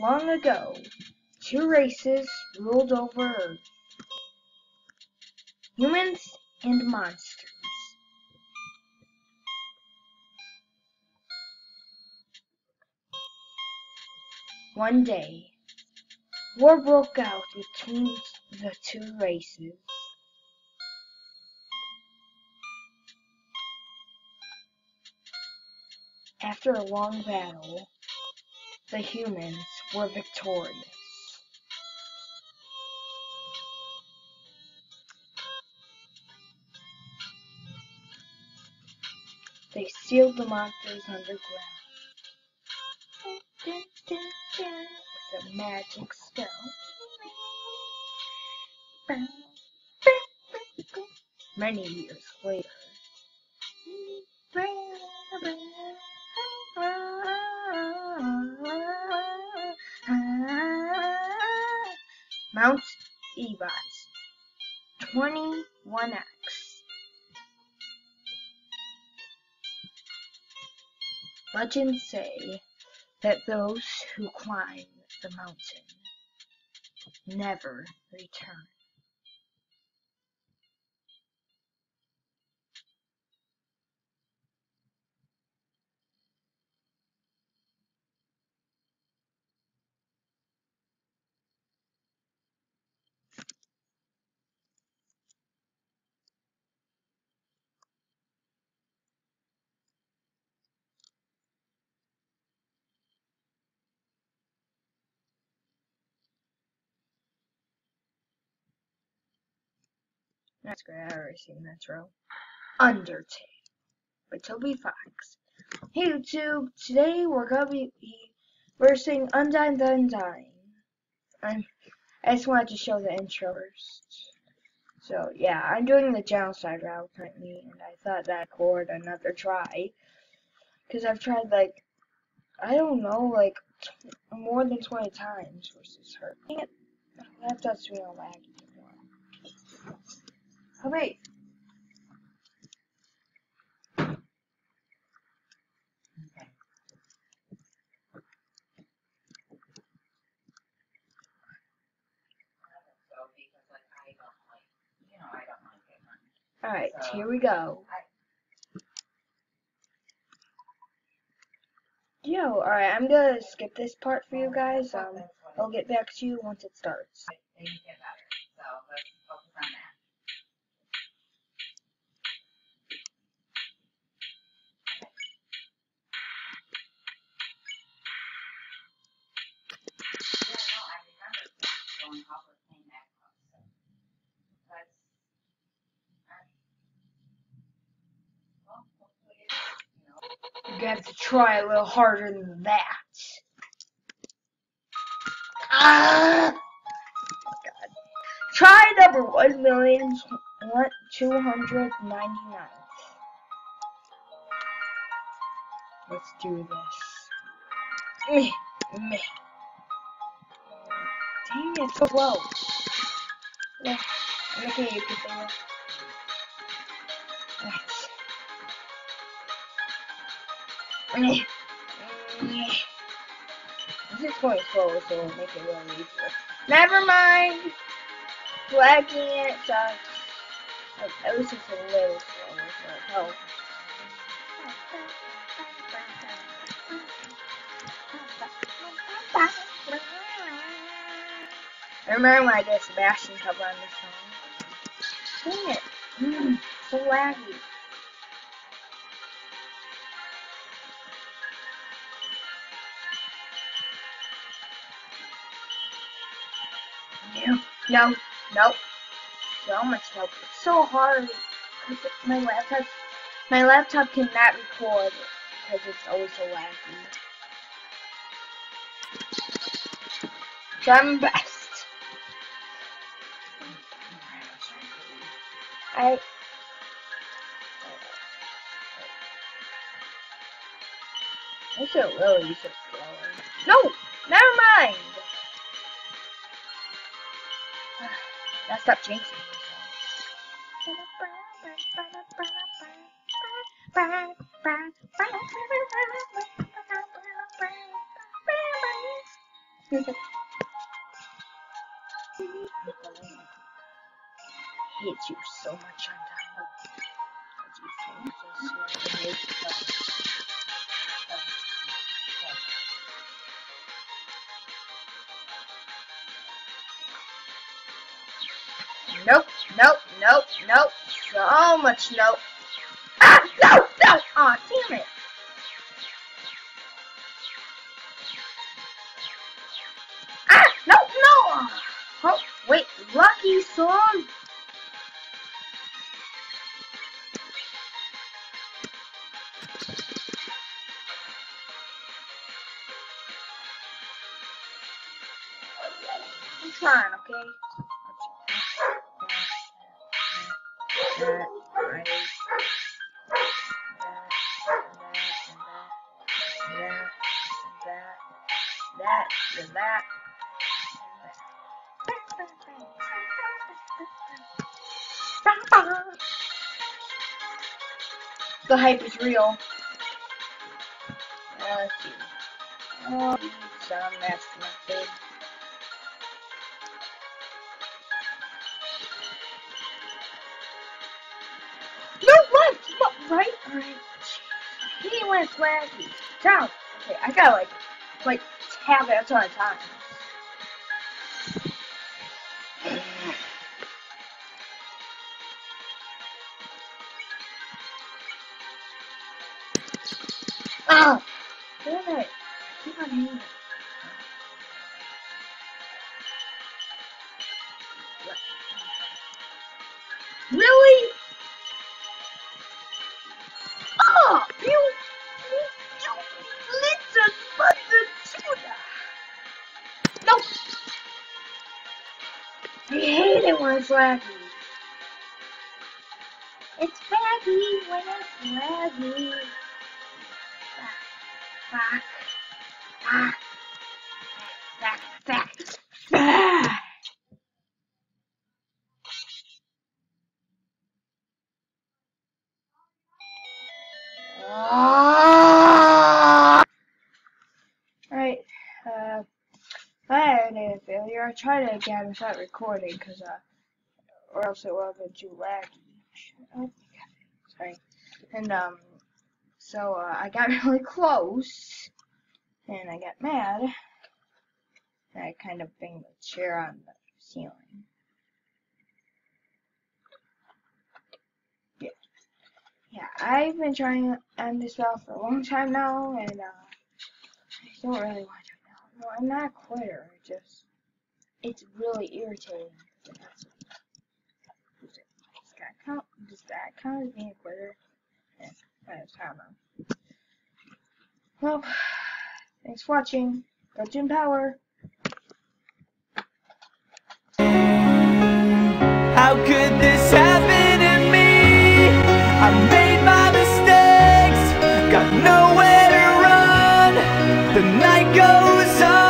Long ago, two races ruled over Earth. Humans and monsters. One day, war broke out between the two races. After a long battle, the humans were victorious. They sealed the monsters underground with a magic spell. Many years later, Ebott 21X Legends say that those who climb the mountain never return. That's great. I've already seen that intro. Undertale by Toby Fox. Hey YouTube, today we're gonna be versing Undyne the Undying. I'm, I just wanted to show the intro first. So yeah, I'm doing the genocide route currently, and I thought that would another try. Cause I've tried like, I don't know, like more than 20 times versus her. Dang it, laptop's being all. Oh wait. Alright, here we go. Yo, alright, I'm gonna skip this part for you guys. Um, I'll get back to you once it starts. Have to try a little harder than that. Ah! God. Try number one million two hundred ninety nine. Let's do this. Me, me. Dang it, so low. Yeah, okay, you can say that. This is going slow, so it'll make it really easier. Never mind! Lagging it sucks. Like, at least it's a little slower, so it helps. I remember when I did Sebastian cover on this song. Dang it. Mm, so laggy. No, no, no. So much help. It's so hard. My laptop, my laptop cannot record because it's always so laggy. So best. I. I should really use it slower. No! Never mind! Now stop jinxing hate you so much, Undyne. Do Nope, nope, nope, nope. So much nope. Ah, no, no! Aw, oh, damn it. Ah, no, no! Oh, wait, Lucky Song? I'm trying, okay? That, right, that, that, that, that, that, The hype is real. Uh, let's see. Oh, some that's method. Right? Alright. He went swaggy. Down. Okay, I gotta like, like, tap it ton of times. Ah! Damn it. Keep on hitting Really? It it's laggy when it's laggy. Back, back, back, back, back. Alright, uh, I had a failure. I tried it again without recording, cause uh, or else it will have been too laggy. Sorry. And um, so uh, I got really close, and I got mad. And I kind of banged the chair on the ceiling. Yeah. Yeah, I've been trying end this battle for a long time now, and uh, I don't really want to no, I'm not a quitter. It just, it's really irritating count? Does that count as being a quitter? Yeah, I don't know. Well, thanks for watching. Go Jim Power. How could this happen to me? I made my mistakes, got nowhere to run. The night goes on.